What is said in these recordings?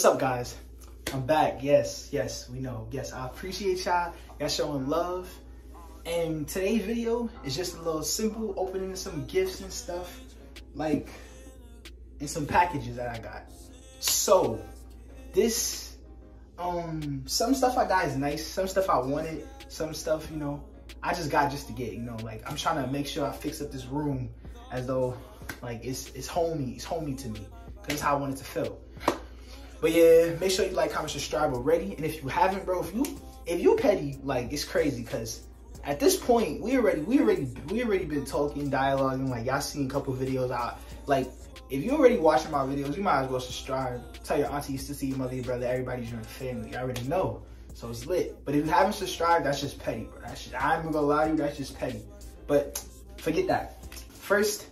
What's up, guys? I'm back. Yes, yes, we know. Yes, I appreciate y'all. Y'all showing love. And today's video is just a little simple opening some gifts and stuff. Like, and some packages that I got. So, this, um, some stuff I got is nice. Some stuff I wanted. Some stuff, you know, I just got just to get, you know, like I'm trying to make sure I fix up this room as though like it's it's homey, it's homey to me. Cause that's how I want it to feel. But yeah, make sure you like, comment, subscribe already. And if you haven't, bro, if you if you petty, like it's crazy because at this point we already we already we already been talking, dialoguing, like y'all seen a couple videos out. Like if you already watching my videos, you might as well subscribe. Tell your auntie, sister, your mother, your brother, everybody's your family. You already know. So it's lit. But if you haven't subscribed, that's just petty, bro. That's just, I'm gonna lie to you, that's just petty. But forget that. First,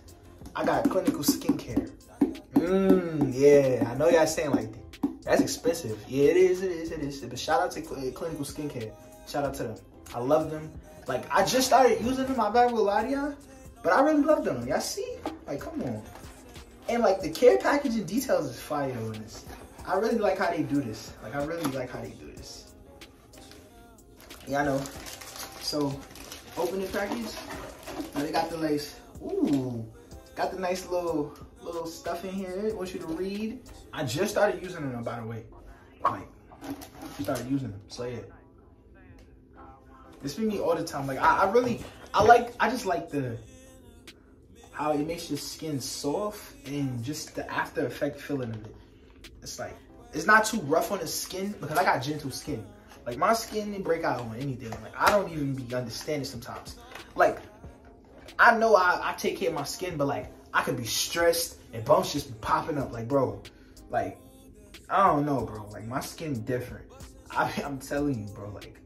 I got clinical skincare. Mmm, yeah. I know y'all saying like that's expensive. Yeah, it is, it is, it is. But shout out to uh, clinical skincare. Shout out to them. I love them. Like I just started using them. I'm not gonna lie to y'all, but I really love them. Y'all see? Like, come on. And like the care package and details is fire on this. I really like how they do this. Like I really like how they do this. Yeah, I know. So, open the package. Now they got the nice, ooh, got the nice little little stuff in here. I want you to read. I just started using them, by the way. Like, started using them. So yeah, this for me all the time. Like, I, I really, I like, I just like the how it makes your skin soft and just the after effect feeling of it. It's like, it's not too rough on the skin because I got gentle skin. Like my skin didn't break out on anything. Like I don't even be understanding sometimes. Like I know I, I take care of my skin, but like I could be stressed and bumps just be popping up. Like bro, like I don't know, bro. Like my skin different. I, I'm telling you, bro. Like,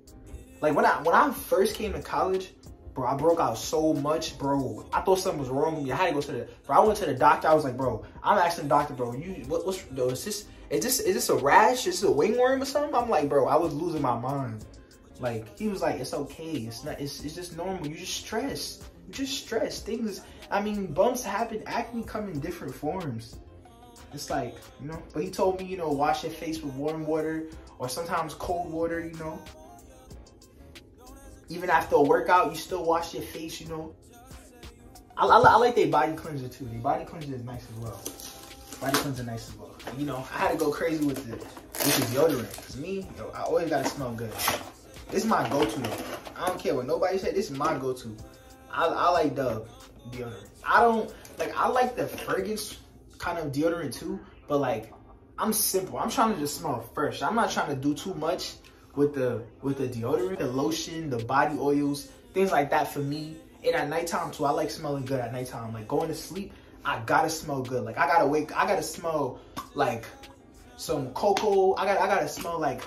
like when I when I first came to college, bro, I broke out so much, bro. I thought something was wrong with me. I had to go to the, bro. I went to the doctor. I was like, bro, I'm asking the doctor, bro, you, what, what's, yo, is this, is this, is this a rash? Is this a ringworm or something? I'm like, bro, I was losing my mind. Like, he was like, it's okay. It's not, it's, it's just normal. You just stress. You just stress. Things, I mean, bumps happen. Acne come in different forms. It's like, you know, but he told me, you know, wash your face with warm water or sometimes cold water, you know. Even after a workout, you still wash your face, you know. I, I, I like their body cleanser too. Their body cleanser is nice as well. Body cleanser nice as well. You know, I had to go crazy with the with the deodorant. Cause me, yo, I always gotta smell good. This is my go-to though. I don't care what nobody said. This is my go-to. I, I like the deodorant. I don't like. I like the fragrance kind of deodorant too. But like, I'm simple. I'm trying to just smell fresh. I'm not trying to do too much with the with the deodorant, the lotion, the body oils, things like that for me. And at nighttime too, I like smelling good at nighttime. Like going to sleep, I gotta smell good. Like I gotta wake, I gotta smell like some cocoa. I got I gotta smell like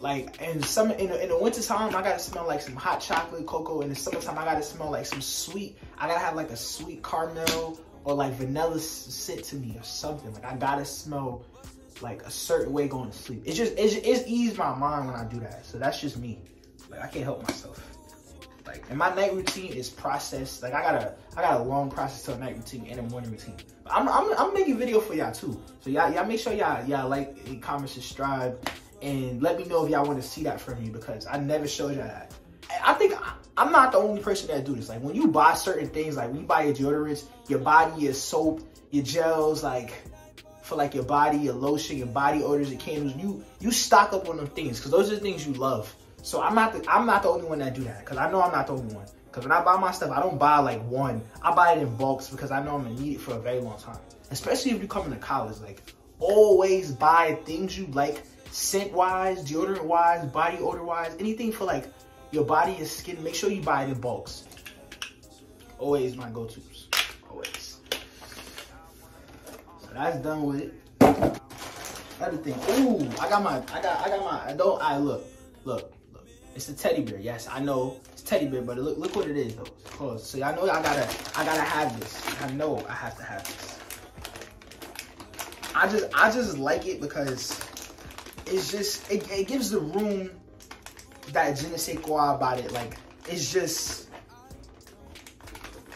like in summer in the, in the winter time I gotta smell like some hot chocolate cocoa. In the summertime I gotta smell like some sweet. I gotta have like a sweet caramel or like vanilla scent to me or something. Like I gotta smell like a certain way going to sleep. It's just it's, it's eased my mind when I do that. So that's just me. Like I can't help myself. Like and my night routine is processed. Like I got a I got a long process to a night routine and a morning routine. But I'm I'm, I'm making video for y'all too. So y'all y'all make sure y'all y'all like, comment, subscribe, and let me know if y'all want to see that from me because I never showed y'all that. I think I'm not the only person that do this. Like when you buy certain things, like when you buy your deodorants, your body, your soap, your gels, like for like your body, your lotion, your body odors, your candles, you you stock up on them things because those are the things you love. So I'm not the I'm not the only one that do that because I know I'm not the only one. Because when I buy my stuff, I don't buy like one. I buy it in bulks because I know I'm gonna need it for a very long time. Especially if you come into college, like always buy things you like scent wise, deodorant wise, body odor wise, anything for like your body, is skin. Make sure you buy it in bulks. Always my go-tos. Always. So that's done with it. Thing. Ooh, I got my, I got, I got my, don't, I look, look, look. It's a teddy bear. Yes, I know it's teddy bear, but look, look what it is though. Close. So y'all know I gotta, I gotta have this. I know I have to have this. I just, I just like it because it's just, it, it gives the room that je ne sais quoi about it. Like, it's just,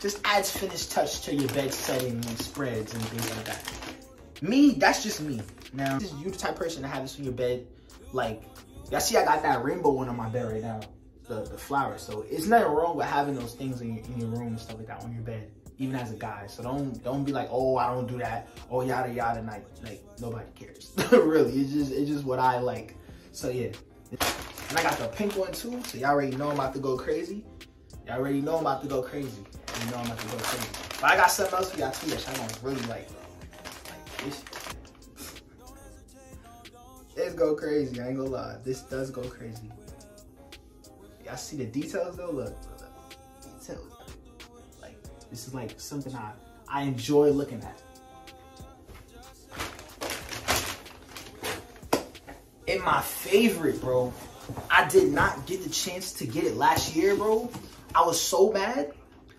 just adds finished touch to your bed setting and spreads and things like that. Me, that's just me. Now, this is you the type person to have this on your bed. Like, y'all see I got that rainbow one on my bed right now. The, the flowers. So it's nothing wrong with having those things in your, in your room and stuff like that on your bed, even as a guy. So don't don't be like, oh, I don't do that. Oh, yada yada. Like, like nobody cares. really, it's just it's just what I like. So yeah. And I got the pink one too. So y'all already know I'm about to go crazy. Y'all already know I'm about to go crazy. You know I'm about to go crazy. But I got something else for y'all too that y'all gonna really like. Like this. It's go crazy, I ain't gonna lie. This does go crazy. Y'all see the details though? Look, look, details. Like, this is like something I, I enjoy looking at. And my favorite, bro, I did not get the chance to get it last year, bro. I was so mad.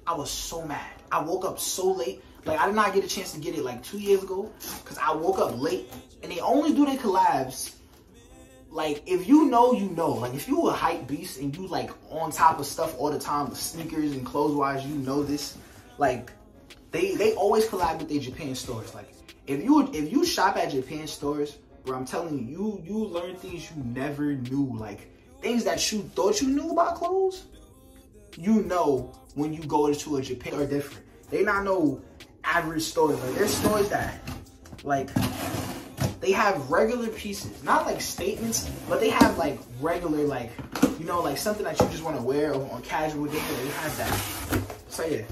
I was so mad. I woke up so late. Like, I did not get a chance to get it like two years ago because I woke up late and they only do their collabs. Like, if you know, you know. Like, if you a hype beast and you like on top of stuff all the time, the sneakers and clothes wise, you know this. Like, they they always collab with their Japan stores. Like, if you if you shop at Japan stores, bro, I'm telling you, you you learn things you never knew. Like things that you thought you knew about clothes, you know when you go to a Japan are different. They not no average stores. Like there's stores that like they have regular pieces, not like statements, but they have like regular like you know like something that you just want to wear on casual day. They have that. So yeah.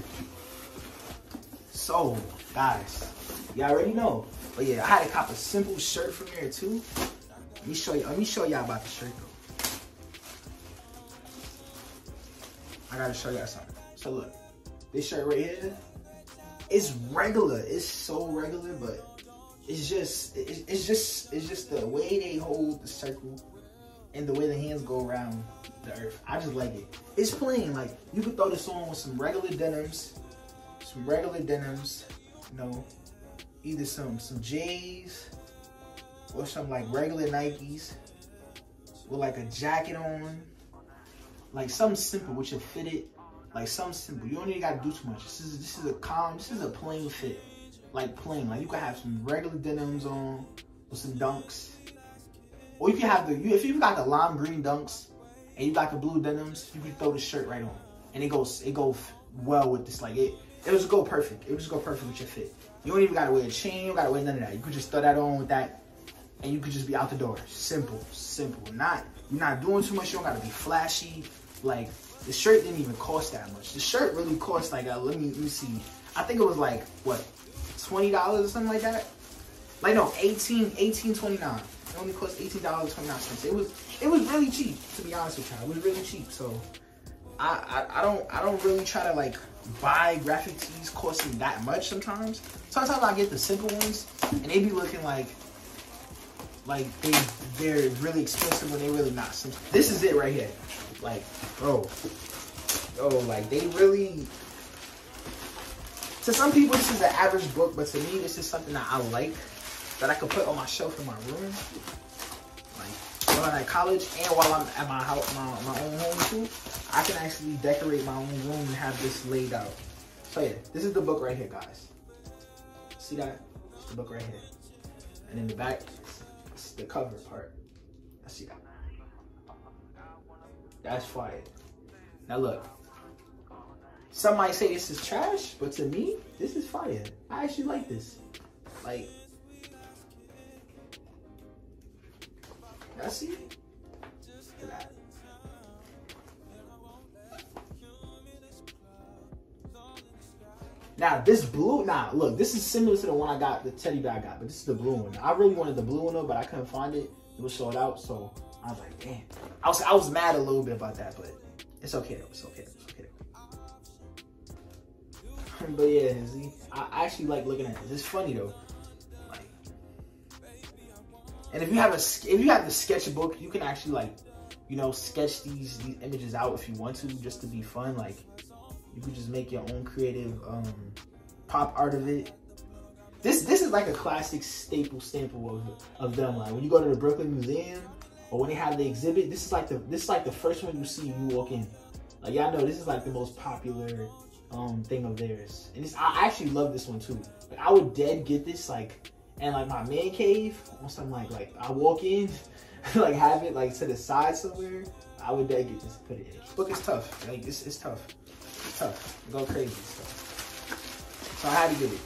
So guys, y'all already know. But yeah, I had to cop a simple shirt from there too. Let me show you. Let me show y'all about the shirt though. I gotta show y'all something. So look, this shirt right here, it's regular. It's so regular, but it's just, it's just, it's just the way they hold the circle and the way the hands go around the earth. I just like it. It's plain. Like you could throw this on with some regular denims, some regular denims, you know, either some some J's or some like regular Nikes with like a jacket on, like something simple which will fit it, like something simple. You don't even gotta do too much. This is this is a calm, this is a plain fit, like plain. Like you could have some regular denims on with some dunks, or you can have the you if you've got the lime green dunks and you got the blue denims, you can throw the shirt right on, and it goes it goes well with this. Like it it would just go perfect. It would just go perfect with your fit. You don't even gotta wear a chain, you don't gotta wear none of that. You could just throw that on with that and you could just be out the door. Simple, simple. Not you're not doing too much, you don't gotta be flashy. Like the shirt didn't even cost that much. The shirt really cost like uh, let me let me see. I think it was like what twenty dollars or something like that. Like no, 18, 18, 29. It only cost eighteen dollars twenty nine cents. It was it was really cheap to be honest with you. It was really cheap. So I, I I don't I don't really try to like buy graphic tees costing that much sometimes. Sometimes I get the simple ones and they be looking like like they they're really expensive when they really not. This is it right here. Like, bro. Oh, like they really to some people this is an average book, but to me this is something that I like that I could put on my shelf in my room. While I'm at college and while I'm at my house my, my own home too, I can actually decorate my own room and have this laid out. So yeah, this is the book right here, guys. See that? It's the book right here. And in the back, it's the cover part. I see that. That's fire. Now look. Some might say this is trash, but to me, this is fire. I actually like this. Like, I see. Now this blue, nah, look, this is similar to the one I got, the teddy bear I got, but this is the blue one. I really wanted the blue one, though, but I couldn't find it. It was sold out, so I was like, damn. I was I was mad a little bit about that, but it's okay though. It's okay. It's okay. but yeah, I actually like looking at this. It's funny though. And if you have a if you have the sketchbook, you can actually like, you know, sketch these these images out if you want to, just to be fun. Like, you could just make your own creative um, pop art of it. This this is like a classic staple staple of, of them. Like when you go to the Brooklyn Museum or when they have the exhibit, this is like the this is like the first one you see when you walk in. Like y'all know this is like the most popular um, thing of theirs. And I actually love this one too. Like I would dead get this like and like my man cave or something like like I walk in, like have it like to the side somewhere, I would definitely get this put it in. Book is tough. Like it's it's tough. It's tough. Go crazy stuff. So I had to get it.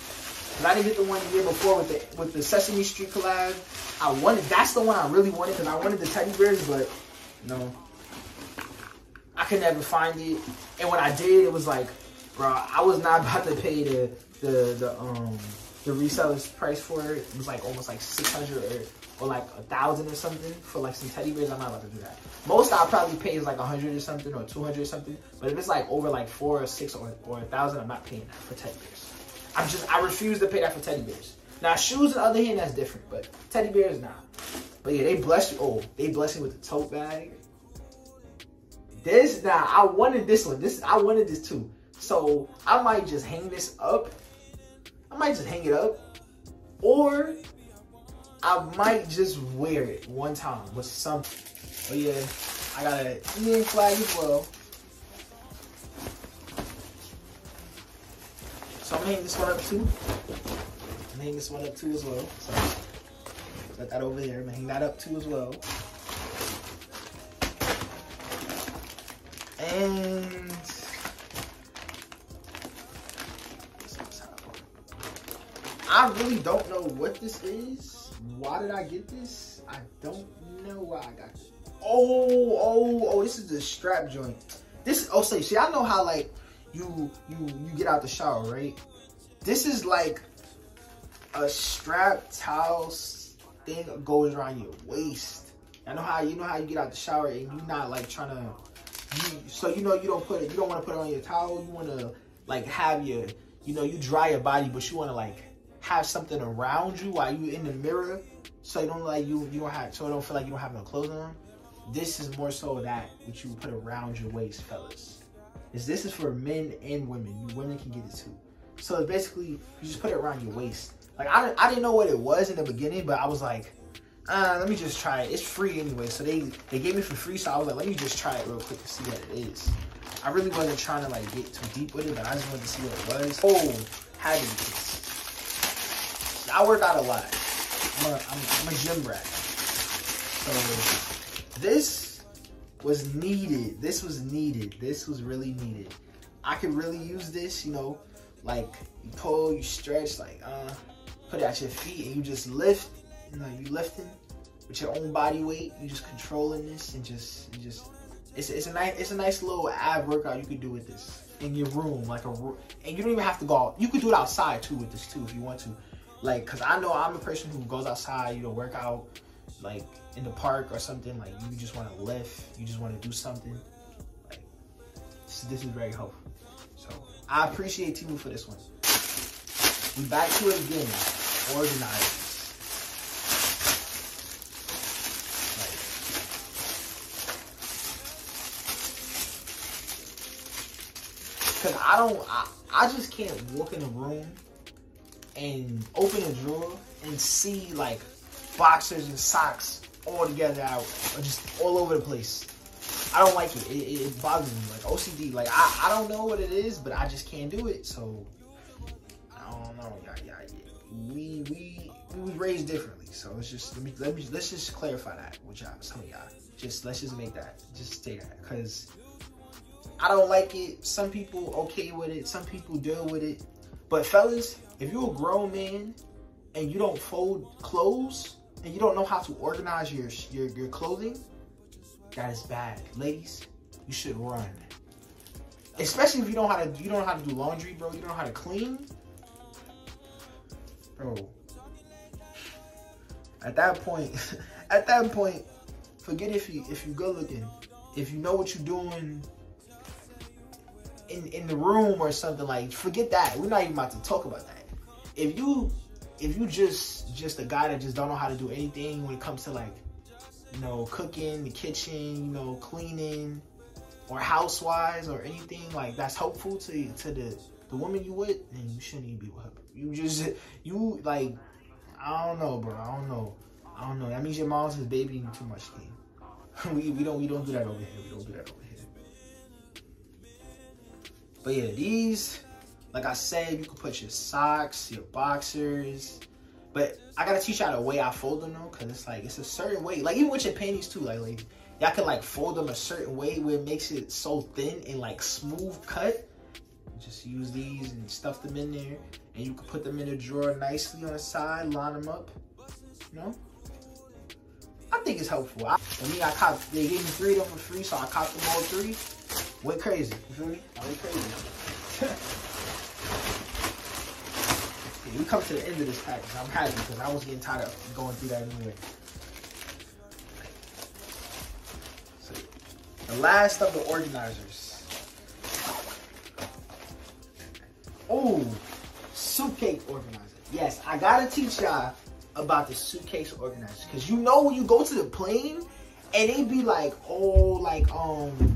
Cause I didn't get the one year before with the with the Sesame Street collab. I wanted that's the one I really wanted because I wanted the teddy bears, but no. I could never find it. And when I did, it was like, bro, I was not about to pay the the the um the reseller's price for it. Was like almost like six hundred or or like a thousand or something for like some teddy bears. I'm not about to do that. Most I'll probably pay is like a hundred or something or two hundred or something. But if it's like over like four or six or or a thousand, I'm not paying that for teddy bears. I'm just I refuse to pay that for teddy bears. Now shoes on the other hand, that's different, but teddy bears nah. But yeah, they bless you. Oh, they bless you with the tote bag. This now I wanted this one. This I wanted this too. So I might just hang this up. I might just hang it up. Or I might just wear it one time with something. But yeah, I got an EN flag as well. So I'm gonna hang this one up too. I'm hang this one up too as well. So let that over here. I'm hang that up too as well. And I really don't know what this is. Why did I get this? I don't know why I got this. Oh, oh, oh, this is the strap joint. This, oh, say, see, I know how, like, you, you, you get out the shower, right? This is like a strap towel thing goes around your waist. I know how, you know how you get out the shower and you're not, like, trying to, you, so you know you don't put it, you don't want to put it on your towel. You want to, like, have your, you know, you dry your body, but you want to, like, have something around you while you in the mirror so you don't like you you don't have so it don't feel like you don't have no clothes on. This is more so that which you put around your waist, fellas. Is this is for men and women. You women can get it too. So basically you just put it around your waist. Like I I didn't know what it was in the beginning, but I was like, uh, let me just try it. It's free anyway. So they they gave me for free, so I was like, let me just try it real quick to see what it is. I really wasn't trying to like get too deep with it, but I just wanted to see what it was. Oh, to I work out a lot. I'm a, I'm, I'm a gym rat. So this was needed. This was needed. This was really needed. I could really use this, you know, like you pull, you stretch, like uh, put it at your feet and you just lift. You know, you lifting with your own body weight. You just controlling this and just, and just. It's, it's a nice, it's a nice little ab workout you could do with this in your room, like a, and you don't even have to go. Out. You could do it outside too with this too if you want to. Like, cause I know I'm a person who goes outside, you know, work out, like in the park or something. Like, you just want to lift, you just want to do something. Like, this, this is very helpful. So, I appreciate Temu for this one. We back to it again. Organized. Cause I don't, I, I just can't walk in a room and open a drawer and see like boxers and socks all together out, or just all over the place. I don't like it. It, it bothers me. Like OCD. Like I, I don't know what it is, but I just can't do it. So I don't know. Yeah, yeah, yeah. We we we was raised differently. So let's just let me let me let's just clarify that with y'all. Some of y'all. Just let's just make that. Just say that because I don't like it. Some people okay with it. Some people deal with it. But fellas, if you're a grown man and you don't fold clothes and you don't know how to organize your your, your clothing, that is bad. Ladies, you should run. Especially if you don't know how to you don't know how to do laundry, bro. You don't know how to clean. Bro. At that point, at that point, forget if you if you good looking. If you know what you're doing in in the room or something like forget that. We're not even about to talk about that. If you if you just just a guy that just don't know how to do anything when it comes to like you know cooking the kitchen you know cleaning or housewives or anything like that's helpful to to the the woman you with then you shouldn't even be with her. You just you like i don't know bro. I don't know. I don't know. That means your mom's is babying too much game we, we don't we don't do that over here. We don't do that over here but yeah these like I said, you can put your socks, your boxers, But I gotta teach y'all the way I fold them though, cause it's like it's a certain way. Like even with your panties too, like like y'all can like fold them a certain way where it makes it so thin and like smooth cut. Just use these and stuff them in there, and you can put them in a drawer nicely on the side, line them up. You know. I think it's helpful. I, I mean, I caught, they gave me three of them for free, so I caught them all three. Went crazy. You feel me? I went crazy. we come to the end of this package. I'm happy because I was getting tired of going through that anyway. So, the last of the organizers. Oh, suitcase organizer. Yes, I gotta teach y'all about the suitcase organizer. Cause you know when you go to the plane and they be like, oh, like, um,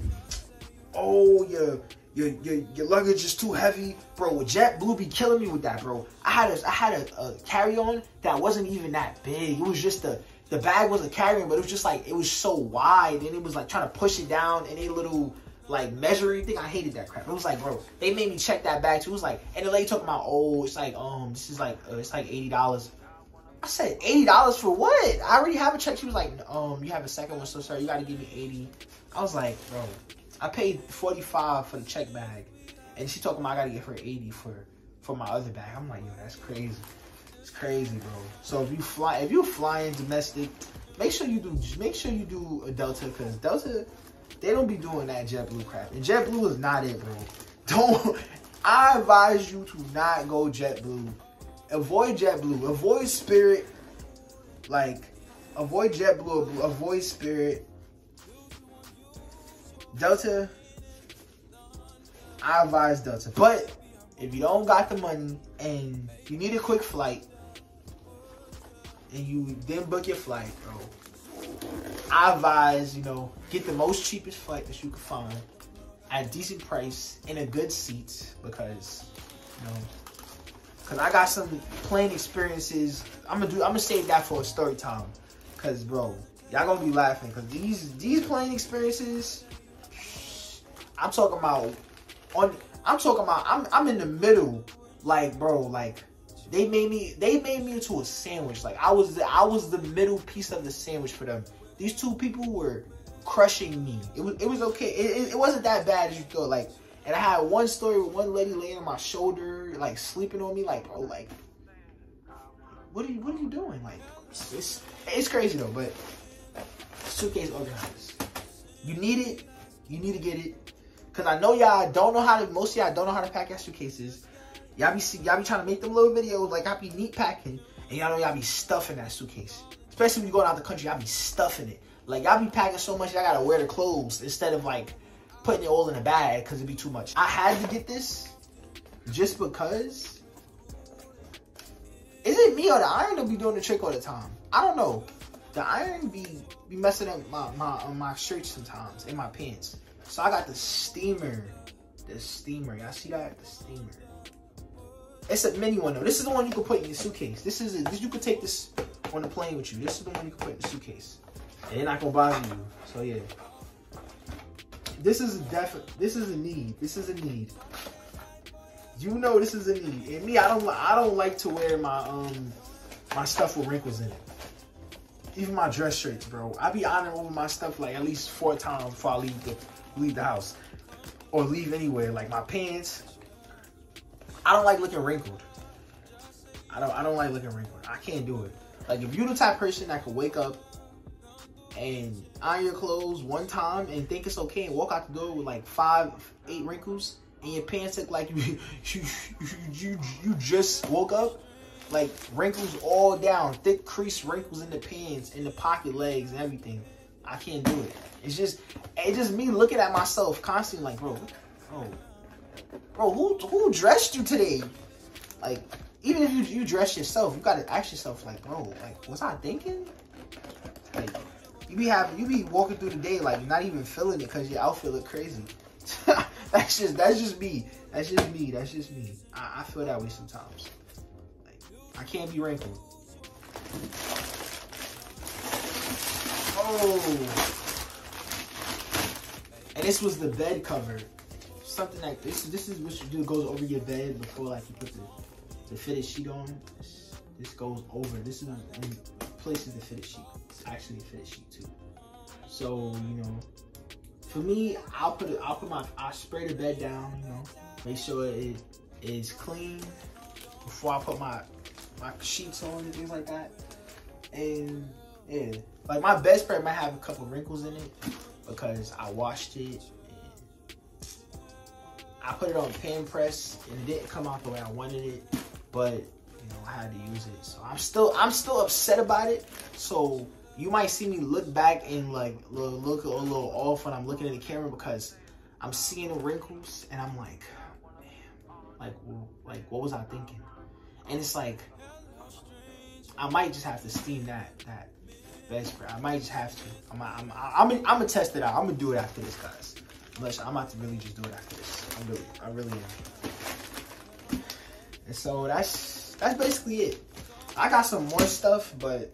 oh, your, your, your, your luggage is too heavy. Bro, JetBlue be killing me with that, bro. I had a, I had a, a carry-on that wasn't even that big. It was just the, the bag wasn't carrying, but it was just like, it was so wide and it was like trying to push it down in a little, like measuring thing. I hated that crap. It was like, bro, they made me check that bag too. It was like, and the lady talking about, oh, it's like, um, this is like, uh, it's like eighty dollars. I said eighty dollars for what? I already have a check. She was like, um, you have a second one, so sorry, you got to give me eighty. I was like, bro, I paid forty five for the check bag, and she talking about I got to give her eighty for for my other bag. I'm like, yo, that's crazy. It's crazy, bro. So if you fly, if you're flying domestic, make sure you do make sure you do a Delta because Delta they don't be doing that JetBlue crap, and JetBlue is not it, bro. Don't. I advise you to not go JetBlue avoid JetBlue, avoid Spirit, like avoid JetBlue, avoid Spirit. Delta, I advise Delta. But if you don't got the money and you need a quick flight and you didn't book your flight, bro, I advise, you know, get the most cheapest flight that you can find at a decent price in a good seat because, you know, Cause I got some plane experiences. I'm gonna do. I'm gonna save that for a story time. Cause bro, y'all gonna be laughing. Cause these these plane experiences, I'm talking about on. I'm talking about. I'm I'm in the middle. Like bro, like they made me. They made me into a sandwich. Like I was. I was the middle piece of the sandwich for them. These two people were crushing me. It was. It was okay. It, it, it wasn't that bad as you thought. Like and I had one story with one lady laying on my shoulder, like sleeping on me, like bro, like what are you what are you doing? Like it's it's crazy though, but suitcase organized. You need it, you need to get it. Cause I know y'all don't know how to most of y'all don't know how to pack your suitcases. Y'all be y'all be trying to make them little videos like I be neat packing, and y'all know y'all be stuffing that suitcase. Especially when you're going out the country, y'all be stuffing it. Like y'all be packing so much y'all gotta wear the clothes instead of like putting it all in a bag because it'd be too much. I had to get this just because. Is it me or the iron that be doing the trick all the time? I don't know. The iron be be messing up my my my shirts sometimes in my pants. So I got the steamer. The steamer. Y'all see that? The steamer. It's a mini one though. This is the one you can put in your suitcase. This is it. You could take this on the plane with you. This is the one you can put in the suitcase. And they're not gonna bother you. So yeah this is a definite. This is a need. This is a need. You know this is a need. And me, I don't. I don't like to wear my um my stuff with wrinkles in it. Even my dress shirts, bro. I be ironing over my stuff like at least four times before I leave the leave the house or leave anywhere. Like my pants. I don't like looking wrinkled. I don't. I don't like looking wrinkled. I can't do it. Like if you're the type person that can wake up and iron your clothes one time and think it's okay and walk out the door with like five, eight wrinkles and your pants look like you you, you, you just woke up, like wrinkles all down, thick crease wrinkles in the pants, in the pocket legs and everything. I can't do it. It's just, it's just me looking at myself constantly like, bro, bro, bro, who, who dressed you today? Like, even if you, you dress yourself, you gotta ask yourself like, bro, like, was I thinking? Like, you be having, you be walking through the day like not even feeling it because your outfit look crazy. that's just, that's just me. That's just me. That's just me. I, I feel that way sometimes. I can't be wrinkled. Oh. And this was the bed cover. Something like this. This is what you do. It goes over your bed before like you put the, the fitted sheet on. this goes over. This is places the fitted sheet. It's actually a fitted sheet too. So you know, for me, I'll put it. I'll put my. I spray the bed down. You know, make sure it is clean before I put my my sheets on and things like that. And yeah, like my bed spread might have a couple wrinkles in it because I washed it. And I put it on pan press and it didn't come out the way I wanted it, but you know I had to use it. So I'm still I'm still upset about it. So you might see me look back and like look a little off when I'm looking at the camera because I'm seeing the wrinkles and I'm like, oh, damn, like like what was I thinking? And it's like I might just have to steam that that bed spread. I might just have to. I'm I'm I'm, I'm, gonna test it out. I'm gonna do it after this, guys. Unless I'm about to really just do it after this. I really, I really am. And so that's that's basically it. I got some more stuff, but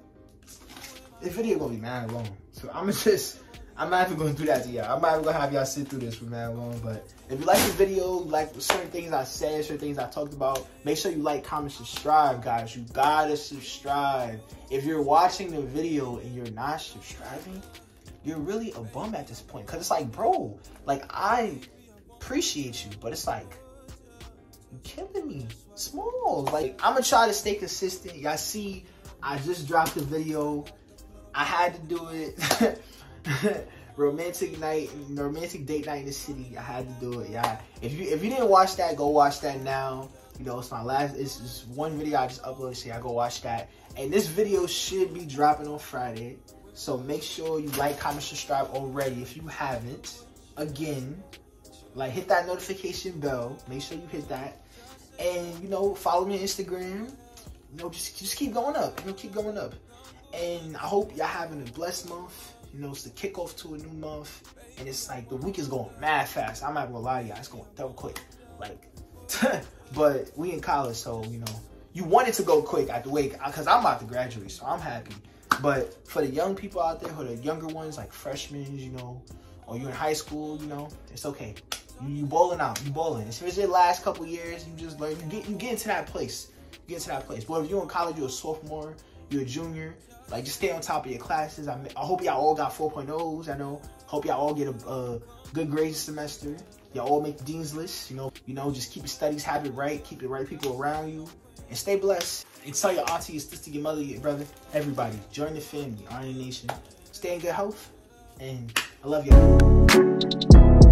this video gonna be mad long. So I'm just I'm not even gonna do that to y'all. I'm not even gonna have y'all sit through this for mad long. But if you like the video, like certain things I said, certain things I talked about, make sure you like, comment, subscribe, guys. You gotta subscribe. If you're watching the video and you're not subscribing, you're really a bum at this point. Cause it's like, bro, like I appreciate you, but it's like you killing me. Small. Like I'm gonna try to stay consistent. Y'all see, I just dropped a video. I had to do it. romantic night, romantic date night in the city. I had to do it. Yeah. If you if you didn't watch that, go watch that now. You know, it's my last. It's just one video I just uploaded. So I go watch that. And this video should be dropping on Friday. So make sure you like, comment, subscribe already if you haven't. Again, like hit that notification bell. Make sure you hit that. And you know, follow me on Instagram. You know, just just keep going up. You know, keep going up. And I hope y'all having a blessed month. You know, it's the kickoff to a new month. And it's like the week is going mad fast. I'm not gonna lie to y'all, it's going double quick. Like, but we in college, so you know, you want it to go quick at the wake because I'm about to graduate, so I'm happy. But for the young people out there, for the younger ones, like freshmen, you know, or you're in high school, you know, it's okay. You, you bowling out, you bowling. If it's your last couple years, you just learn, you get, you get into that place. You get into that place. But if you're in college, you're a sophomore, you're a junior, like just stay on top of your classes. I, I hope y'all all got 4.0s. I know. Hope y'all all get a, a good grades semester. Y'all all make the dean's list. You know, you know, just keep your studies habit right. Keep the right people around you, and stay blessed. And tell your auntie, your sister, your mother, your brother, everybody. Join the family, R&N Nation. Stay in good health, and I love y'all.